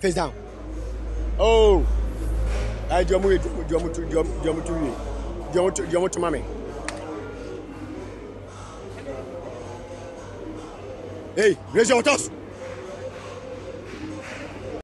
face down. Oh. Ayi di ọmọ yẹ di ọmọ tu di ọmọ tu yẹ di ọmọ tu di ọmọ tu ma mi hey raise your toes